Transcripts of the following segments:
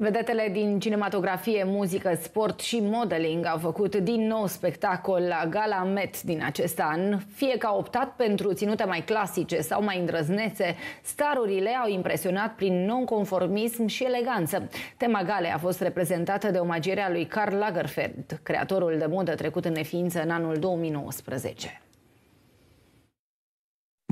Vedetele din cinematografie, muzică, sport și modeling au făcut din nou spectacol la Gala Met din acest an. Fie că au optat pentru ținute mai clasice sau mai îndrăznețe, starurile au impresionat prin non-conformism și eleganță. Tema galei a fost reprezentată de omagierea lui Karl Lagerfeld, creatorul de modă trecut în neființă în anul 2019.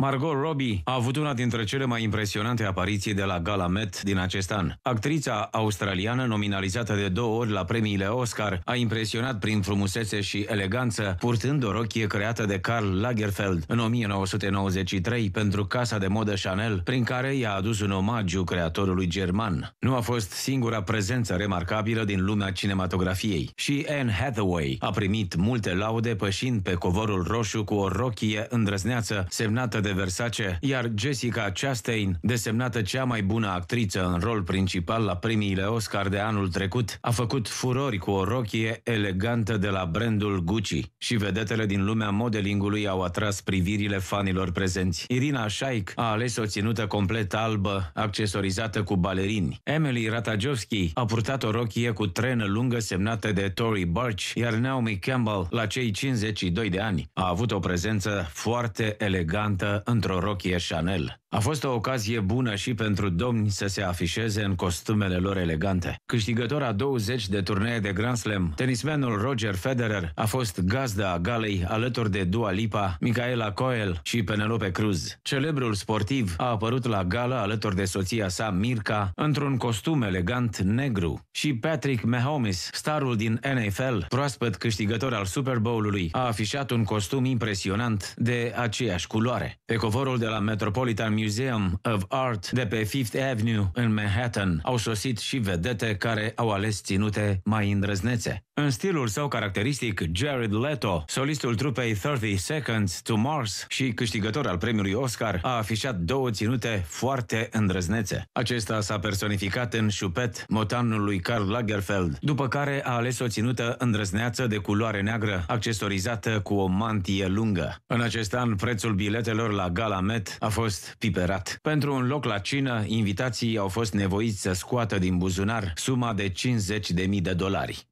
Margot Robbie a avut una dintre cele mai impresionante apariții de la Gala Met din acest an. Actrița australiană, nominalizată de două ori la premiile Oscar, a impresionat prin frumusețe și eleganță, purtând o rochie creată de Karl Lagerfeld în 1993 pentru casa de modă Chanel, prin care i-a adus un omagiu creatorului german. Nu a fost singura prezență remarcabilă din lumea cinematografiei. Și Anne Hathaway a primit multe laude pășind pe covorul roșu cu o rochie îndrăzneață semnată de Versace, iar Jessica Chastain, desemnată cea mai bună actriță în rol principal la premiile Oscar de anul trecut, a făcut furori cu o rochie elegantă de la brandul Gucci și vedetele din lumea modelingului au atras privirile fanilor prezenți. Irina Shayk a ales o ținută complet albă, accesorizată cu balerini. Emily Ratajkowski a purtat o rochie cu trenă lungă semnată de Tory Burch, iar Naomi Campbell, la cei 52 de ani, a avut o prezență foarte elegantă ընտրորոք եշանել A fost o ocazie bună și pentru domni să se afișeze în costumele lor elegante. Câștigător a 20 de turnee de Grand Slam, tenismenul Roger Federer a fost gazda a galei alături de Dua Lipa, Micaela Coel și Penelope Cruz. Celebrul sportiv a apărut la gală alături de soția sa Mirka într-un costum elegant negru și Patrick Mahomes, starul din NFL, proaspăt câștigător al Super Bowl-ului, a afișat un costum impresionant de aceeași culoare. Pe covorul de la Metropolitan Museum of Art de pe Fifth Avenue în Manhattan au sosit și vedete care au ales ținute mai îndrăznețe. În stilul său caracteristic, Jared Leto, solistul trupei 30 Seconds to Mars și câștigător al premiului Oscar, a afișat două ținute foarte îndrăznețe. Acesta s-a personificat în șupet motanul lui Karl Lagerfeld, după care a ales o ținută îndrăzneață de culoare neagră, accesorizată cu o mantie lungă. În acest an, prețul biletelor la Gala Met a fost piperat. Pentru un loc la cină, invitații au fost nevoiți să scoată din buzunar suma de 50.000 de dolari.